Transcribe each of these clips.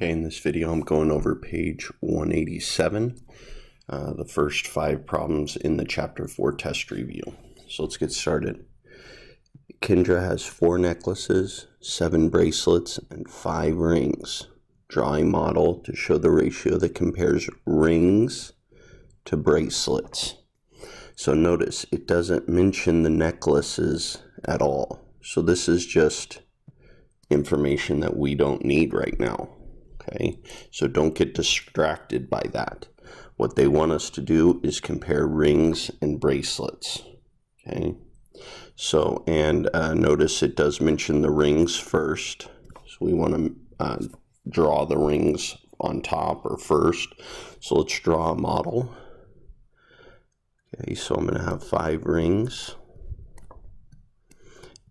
Okay, in this video I'm going over page 187, uh, the first five problems in the chapter 4 test review. So let's get started. Kendra has four necklaces, seven bracelets, and five rings. Draw a model to show the ratio that compares rings to bracelets. So notice it doesn't mention the necklaces at all. So this is just information that we don't need right now. Okay, so don't get distracted by that. What they want us to do is compare rings and bracelets. Okay, so and uh, notice it does mention the rings first. So we want to uh, draw the rings on top or first. So let's draw a model. Okay, so I'm going to have five rings.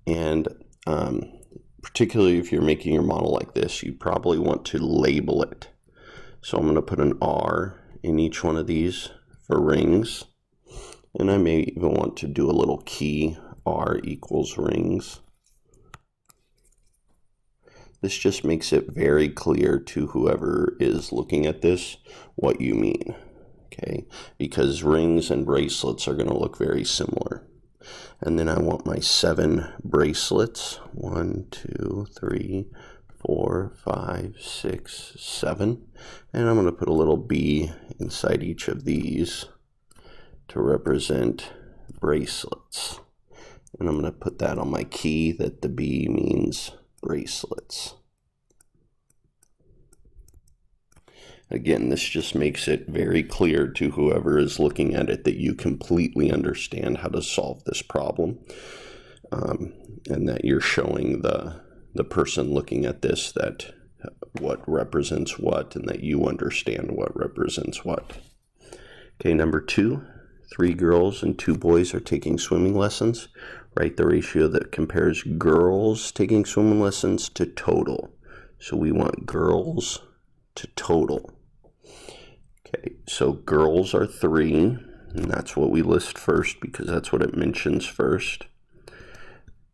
And um, particularly if you're making your model like this, you probably want to label it. So I'm going to put an R in each one of these for rings. And I may even want to do a little key R equals rings. This just makes it very clear to whoever is looking at this what you mean. Okay, because rings and bracelets are going to look very similar. And then I want my seven bracelets. One, two, three, four, five, six, seven. And I'm going to put a little B inside each of these to represent bracelets. And I'm going to put that on my key that the B means bracelets. Again, this just makes it very clear to whoever is looking at it that you completely understand how to solve this problem um, and that you're showing the, the person looking at this that what represents what and that you understand what represents what. Okay, number two, three girls and two boys are taking swimming lessons. Write the ratio that compares girls taking swimming lessons to total. So we want girls to total. Okay, so girls are three, and that's what we list first because that's what it mentions first.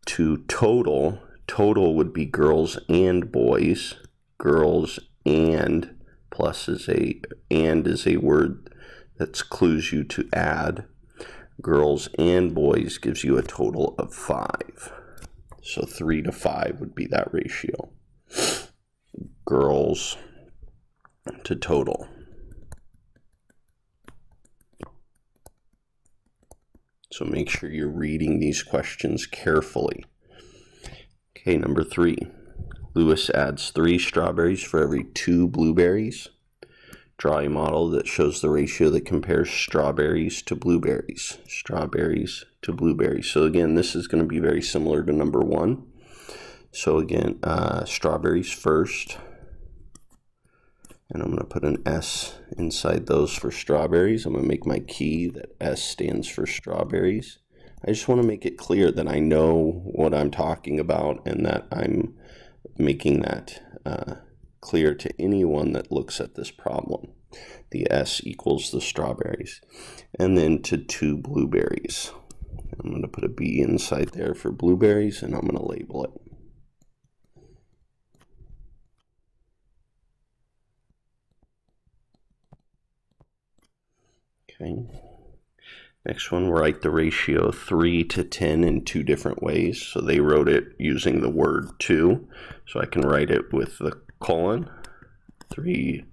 To total, total would be girls and boys. Girls and plus is a and is a word that clues you to add. Girls and boys gives you a total of five. So three to five would be that ratio. Girls to total. So make sure you're reading these questions carefully. Okay, number three. Lewis adds three strawberries for every two blueberries. Draw a model that shows the ratio that compares strawberries to blueberries. Strawberries to blueberries. So again, this is going to be very similar to number one. So again, uh, strawberries first. And I'm going to put an S inside those for strawberries. I'm going to make my key that S stands for strawberries. I just want to make it clear that I know what I'm talking about and that I'm making that uh, clear to anyone that looks at this problem. The S equals the strawberries. And then to two blueberries. I'm going to put a B inside there for blueberries and I'm going to label it. Okay. Next one, write the ratio 3 to 10 in two different ways. So they wrote it using the word to. So I can write it with the colon, 3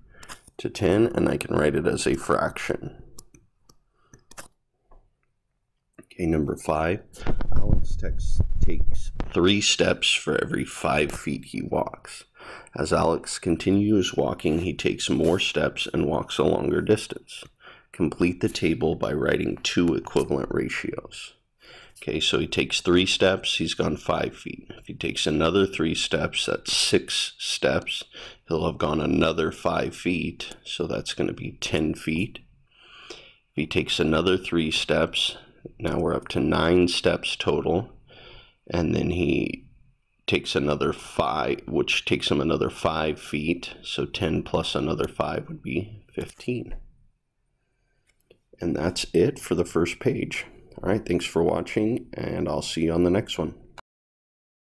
to 10, and I can write it as a fraction. Okay, number 5. Alex takes, 3 steps for every 5 feet he walks. As Alex continues walking, he takes more steps and walks a longer distance complete the table by writing two equivalent ratios. Okay, so he takes three steps, he's gone five feet. If he takes another three steps, that's six steps. He'll have gone another five feet, so that's going to be 10 feet. If he takes another three steps, now we're up to nine steps total. And then he takes another five, which takes him another five feet. So 10 plus another five would be 15. And that's it for the first page. All right, thanks for watching, and I'll see you on the next one.